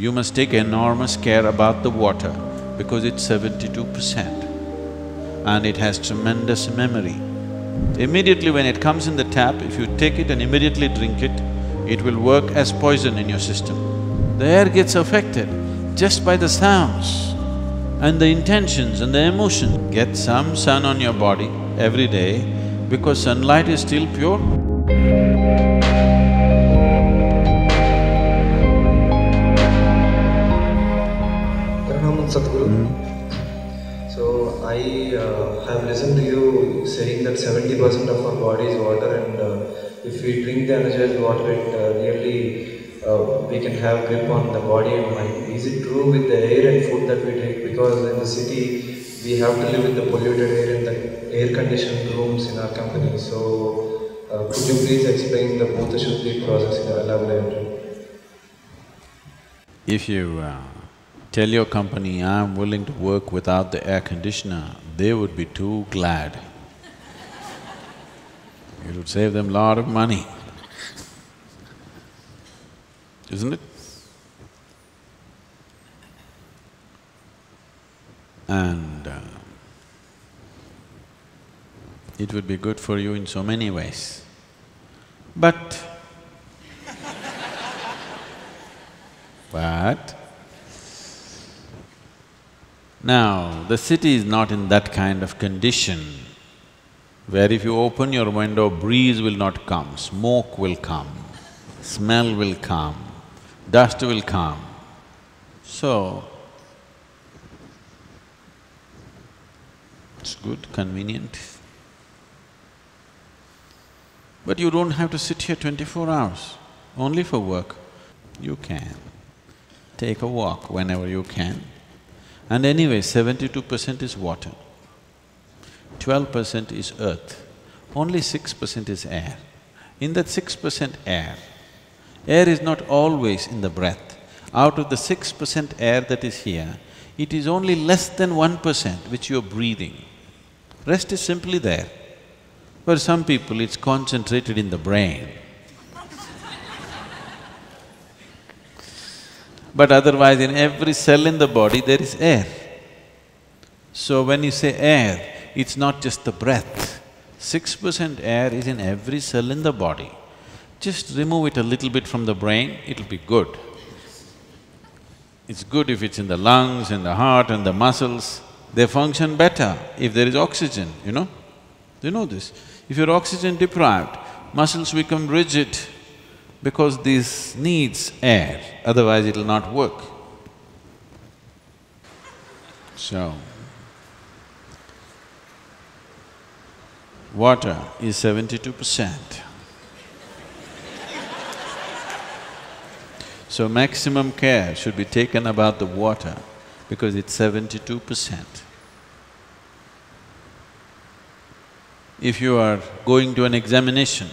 You must take enormous care about the water because it's seventy-two percent and it has tremendous memory. Immediately when it comes in the tap, if you take it and immediately drink it, it will work as poison in your system. The air gets affected just by the sounds and the intentions and the emotions. Get some sun on your body every day because sunlight is still pure. That seventy percent of our body is water, and uh, if we drink the energized water, it uh, really uh, we can have grip on the body and mind. Is it true with the air and food that we take? Because in the city we have to live with the polluted air and the air-conditioned rooms in our company. So uh, could you please explain the Bhuta Shuddhi process in a laboratory? If you uh, tell your company, I'm willing to work without the air conditioner, they would be too glad. Would save them a lot of money, isn't it? And uh, it would be good for you in so many ways. But But now, the city is not in that kind of condition where if you open your window, breeze will not come, smoke will come, smell will come, dust will come. So, it's good, convenient. But you don't have to sit here twenty-four hours, only for work. You can take a walk whenever you can. And anyway, seventy-two percent is water, twelve percent is earth, only six percent is air. In that six percent air, air is not always in the breath. Out of the six percent air that is here, it is only less than one percent which you're breathing. Rest is simply there. For some people, it's concentrated in the brain. But otherwise, in every cell in the body, there is air. So when you say air, it's not just the breath. Six percent air is in every cell in the body. Just remove it a little bit from the brain, it'll be good. It's good if it's in the lungs, in the heart and the muscles. They function better if there is oxygen, you know? You know this? If you're oxygen deprived, muscles become rigid, because this needs air, otherwise it'll not work. So, water is seventy-two percent. So maximum care should be taken about the water because it's seventy-two percent. If you are going to an examination,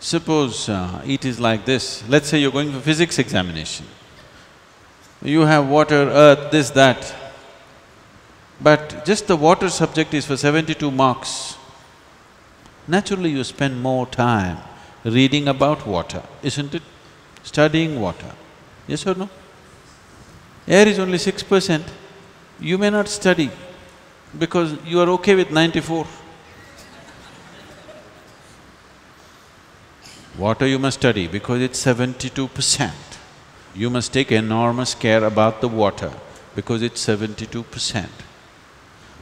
Suppose uh, it is like this, let's say you're going for physics examination. You have water, earth, this, that, but just the water subject is for seventy-two marks. Naturally, you spend more time reading about water, isn't it? Studying water, yes or no? Air is only six percent, you may not study because you are okay with ninety-four. Water you must study because it's seventy-two percent. You must take enormous care about the water because it's seventy-two percent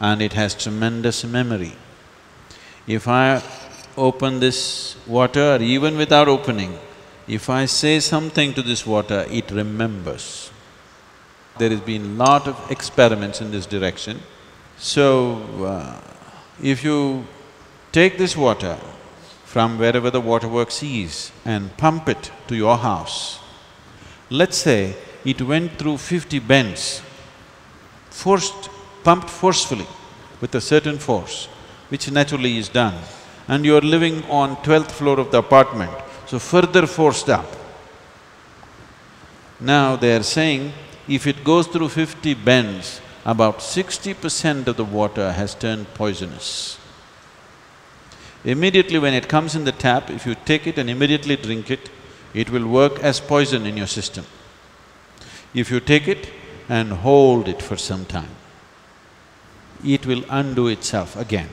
and it has tremendous memory. If I open this water or even without opening, if I say something to this water, it remembers. There has been lot of experiments in this direction. So, uh, if you take this water from wherever the waterworks is and pump it to your house. Let's say it went through fifty bends, forced, pumped forcefully with a certain force, which naturally is done, and you're living on twelfth floor of the apartment, so further forced up. Now they're saying, if it goes through fifty bends, about sixty percent of the water has turned poisonous. Immediately when it comes in the tap, if you take it and immediately drink it, it will work as poison in your system. If you take it and hold it for some time, it will undo itself again.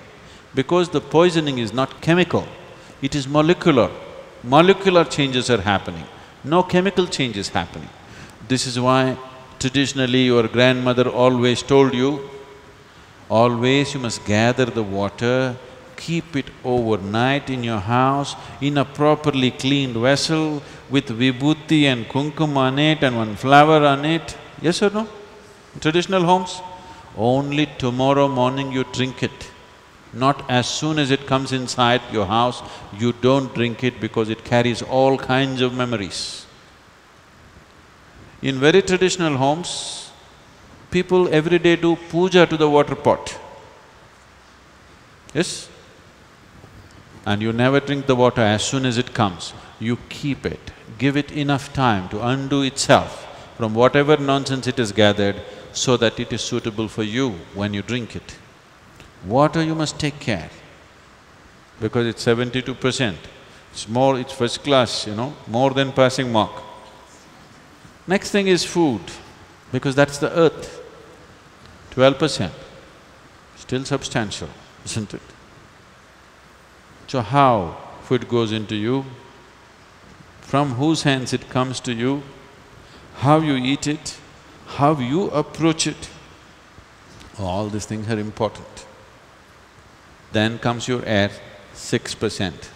Because the poisoning is not chemical, it is molecular. Molecular changes are happening, no chemical changes happening. This is why traditionally your grandmother always told you, always you must gather the water, keep it overnight in your house in a properly cleaned vessel with vibhuti and kumkum on it and one flower on it. Yes or no? Traditional homes, only tomorrow morning you drink it. Not as soon as it comes inside your house, you don't drink it because it carries all kinds of memories. In very traditional homes, people every day do puja to the water pot. Yes? And you never drink the water as soon as it comes. You keep it, give it enough time to undo itself from whatever nonsense it has gathered so that it is suitable for you when you drink it. Water you must take care because it's seventy-two percent. It's more… it's first class, you know, more than passing mark. Next thing is food, because that's the earth, twelve percent, still substantial, isn't it? So how food goes into you, from whose hands it comes to you, how you eat it, how you approach it, all these things are important. Then comes your air, six percent.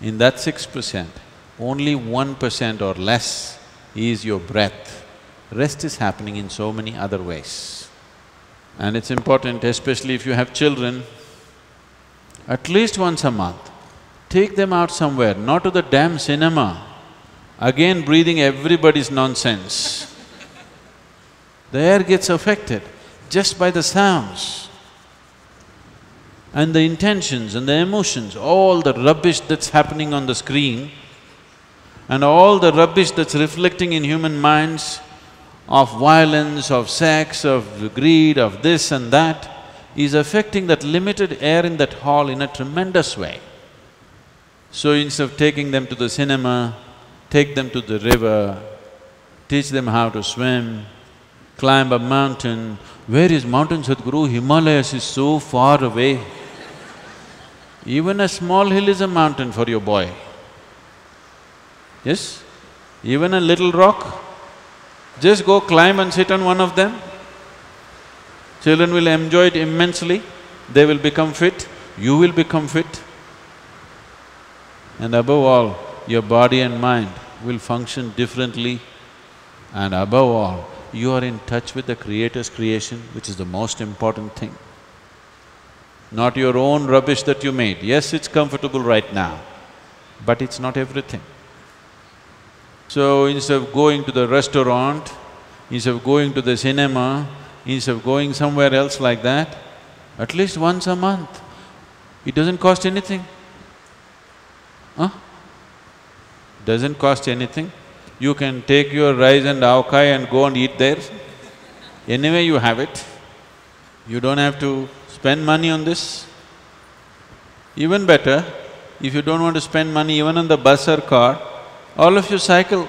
In that six percent, only one percent or less is your breath. Rest is happening in so many other ways. And it's important, especially if you have children, at least once a month, take them out somewhere, not to the damn cinema, again breathing everybody's nonsense. The air gets affected just by the sounds and the intentions and the emotions, all the rubbish that's happening on the screen and all the rubbish that's reflecting in human minds of violence, of sex, of greed, of this and that, is affecting that limited air in that hall in a tremendous way. So instead of taking them to the cinema, take them to the river, teach them how to swim, climb a mountain. Where is mountain Sadhguru? Himalayas is so far away. Even a small hill is a mountain for your boy. Yes? Even a little rock, just go climb and sit on one of them. Children will enjoy it immensely, they will become fit, you will become fit. And above all, your body and mind will function differently and above all, you are in touch with the Creator's creation, which is the most important thing. Not your own rubbish that you made. Yes, it's comfortable right now, but it's not everything. So instead of going to the restaurant, instead of going to the cinema, instead of going somewhere else like that, at least once a month. It doesn't cost anything. Huh? Doesn't cost anything. You can take your rice and avkai and go and eat there. Anyway, you have it. You don't have to spend money on this. Even better, if you don't want to spend money even on the bus or car, all of you cycle.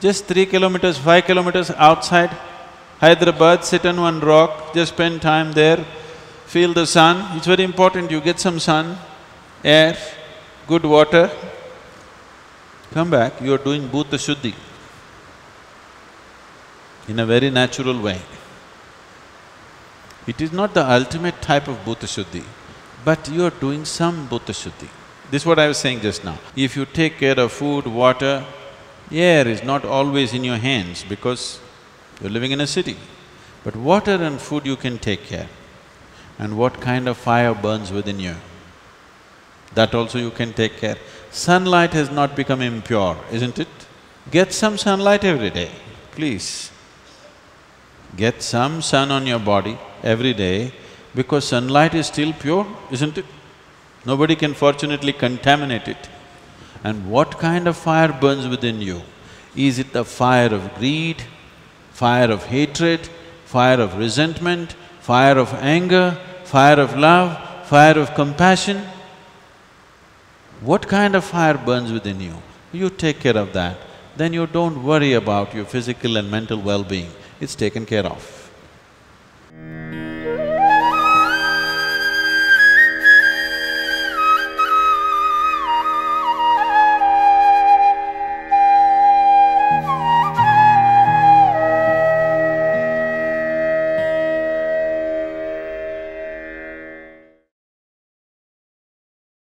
Just three kilometers, five kilometers outside, Hyderabad, sit on one rock, just spend time there, feel the sun, it's very important you get some sun, air, good water. Come back, you are doing Bhuta Shuddhi in a very natural way. It is not the ultimate type of Bhuta Shuddhi, but you are doing some Bhuta Shuddhi. This is what I was saying just now. If you take care of food, water, air is not always in your hands because you're living in a city. But water and food you can take care. And what kind of fire burns within you, that also you can take care. Sunlight has not become impure, isn't it? Get some sunlight every day, please. Get some sun on your body every day because sunlight is still pure, isn't it? Nobody can fortunately contaminate it. And what kind of fire burns within you? Is it the fire of greed, fire of hatred, fire of resentment, fire of anger, fire of love, fire of compassion. What kind of fire burns within you? You take care of that, then you don't worry about your physical and mental well-being, it's taken care of.